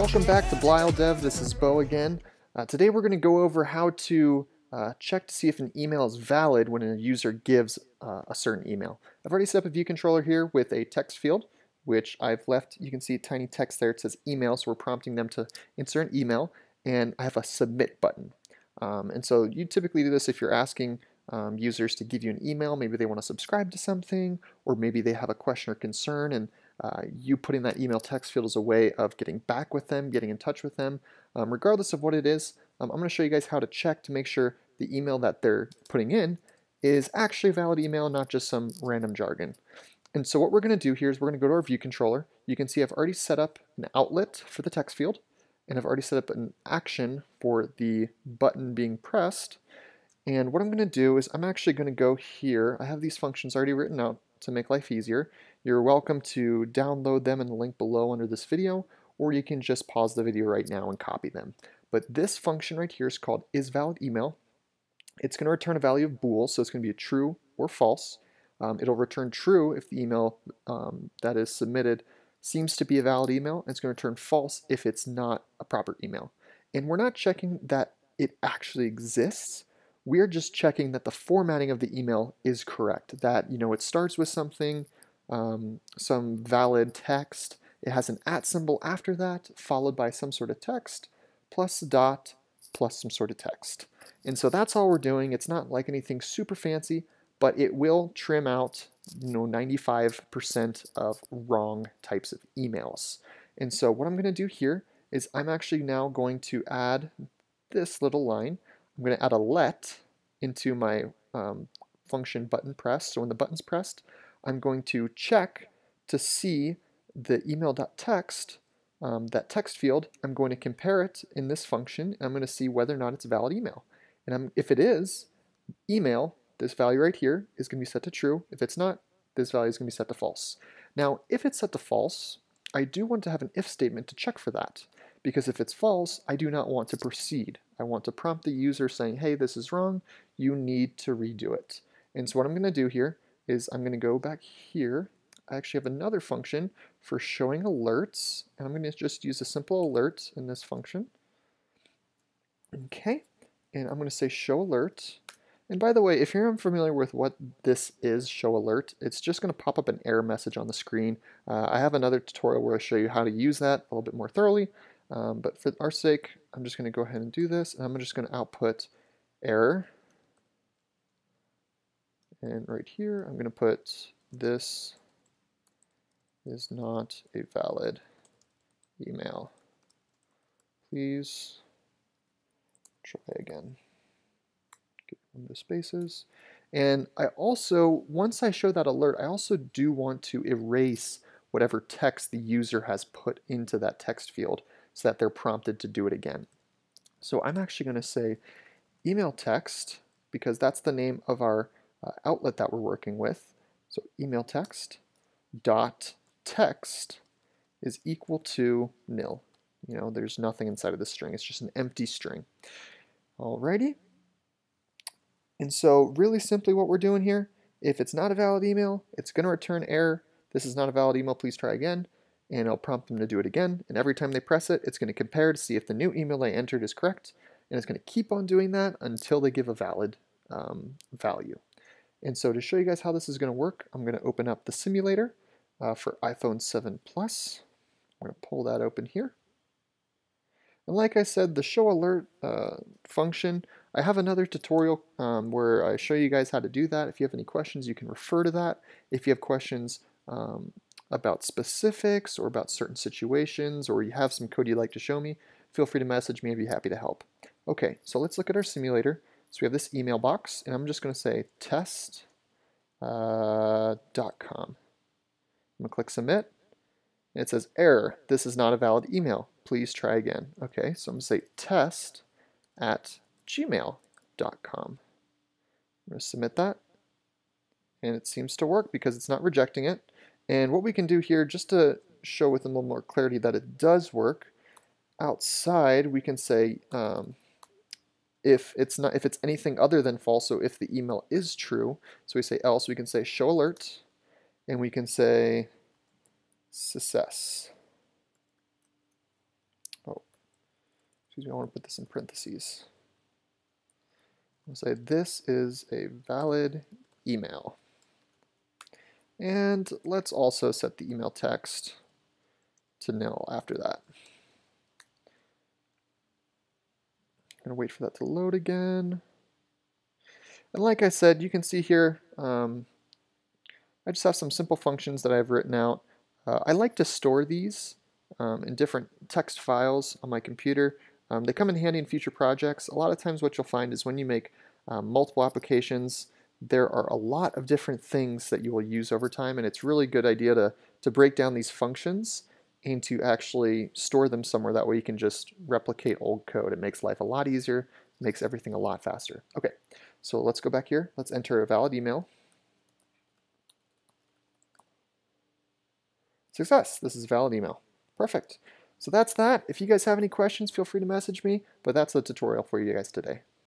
Welcome back to Bleyl Dev. This is Bo again. Uh, today we're going to go over how to uh, check to see if an email is valid when a user gives uh, a certain email. I've already set up a view controller here with a text field, which I've left, you can see a tiny text there, it says email, so we're prompting them to insert an email, and I have a submit button. Um, and so you typically do this if you're asking um, users to give you an email, maybe they want to subscribe to something, or maybe they have a question or concern, and uh, you putting that email text field is a way of getting back with them, getting in touch with them. Um, regardless of what it is, um, I'm going to show you guys how to check to make sure the email that they're putting in is actually a valid email, not just some random jargon. And so what we're going to do here is we're going to go to our view controller. You can see I've already set up an outlet for the text field, and I've already set up an action for the button being pressed. And what I'm going to do is I'm actually going to go here. I have these functions already written out to make life easier. You're welcome to download them in the link below under this video, or you can just pause the video right now and copy them. But this function right here is called isValidEmail. It's going to return a value of bool, so it's going to be a true or false. Um, it'll return true if the email um, that is submitted seems to be a valid email. And it's going to return false if it's not a proper email. And we're not checking that it actually exists. We're just checking that the formatting of the email is correct. That, you know, it starts with something, um, some valid text. It has an at symbol after that, followed by some sort of text, plus a dot, plus some sort of text. And so that's all we're doing. It's not like anything super fancy, but it will trim out you know 95% of wrong types of emails. And so what I'm going to do here is I'm actually now going to add this little line. I'm going to add a let into my um, function button press. So when the button's pressed, I'm going to check to see the email.text, um, that text field. I'm going to compare it in this function. I'm going to see whether or not it's a valid email. And I'm, if it is, email, this value right here, is going to be set to true. If it's not, this value is going to be set to false. Now, if it's set to false, I do want to have an if statement to check for that. Because if it's false, I do not want to proceed. I want to prompt the user saying, hey, this is wrong, you need to redo it. And so what I'm going to do here is I'm going to go back here. I actually have another function for showing alerts, and I'm going to just use a simple alert in this function. Okay, and I'm going to say show alert. And by the way, if you're unfamiliar with what this is, show alert, it's just going to pop up an error message on the screen. Uh, I have another tutorial where I show you how to use that a little bit more thoroughly, um, but for our sake, I'm just going to go ahead and do this, and I'm just going to output error. And right here, I'm going to put this is not a valid email. Please try again. Get the spaces. And I also, once I show that alert, I also do want to erase whatever text the user has put into that text field so that they're prompted to do it again. So I'm actually going to say email text because that's the name of our uh, outlet that we're working with. So email text dot text is equal to nil. You know, there's nothing inside of the string. It's just an empty string. Alrighty. And so really simply what we're doing here, if it's not a valid email, it's going to return error. This is not a valid email, please try again. And it'll prompt them to do it again. And every time they press it, it's going to compare to see if the new email they entered is correct. And it's going to keep on doing that until they give a valid um, value. And so to show you guys how this is going to work, I'm going to open up the simulator uh, for iPhone 7 Plus. I'm going to pull that open here. And like I said, the show alert uh, function, I have another tutorial um, where I show you guys how to do that. If you have any questions, you can refer to that. If you have questions um, about specifics or about certain situations, or you have some code you'd like to show me, feel free to message me. I'd be happy to help. Okay, so let's look at our simulator. So we have this email box, and I'm just going to say test.com. Uh, I'm going to click submit. And it says error, this is not a valid email. Please try again. Okay, so I'm going to say test at gmail.com. I'm going to submit that. And it seems to work because it's not rejecting it. And what we can do here, just to show with a little more clarity that it does work, outside we can say um, if it's not if it's anything other than false, so if the email is true, so we say else, we can say show alert, and we can say success. Oh, excuse me, I want to put this in parentheses. I'll say this is a valid email. And let's also set the email text to nil after that. I'm to wait for that to load again. And like I said, you can see here, um, I just have some simple functions that I've written out. Uh, I like to store these um, in different text files on my computer. Um, they come in handy in future projects. A lot of times what you'll find is when you make um, multiple applications, there are a lot of different things that you will use over time, and it's really good idea to, to break down these functions and to actually store them somewhere. That way you can just replicate old code. It makes life a lot easier, makes everything a lot faster. Okay, so let's go back here. Let's enter a valid email. Success, this is valid email. Perfect. So that's that. If you guys have any questions, feel free to message me, but that's the tutorial for you guys today.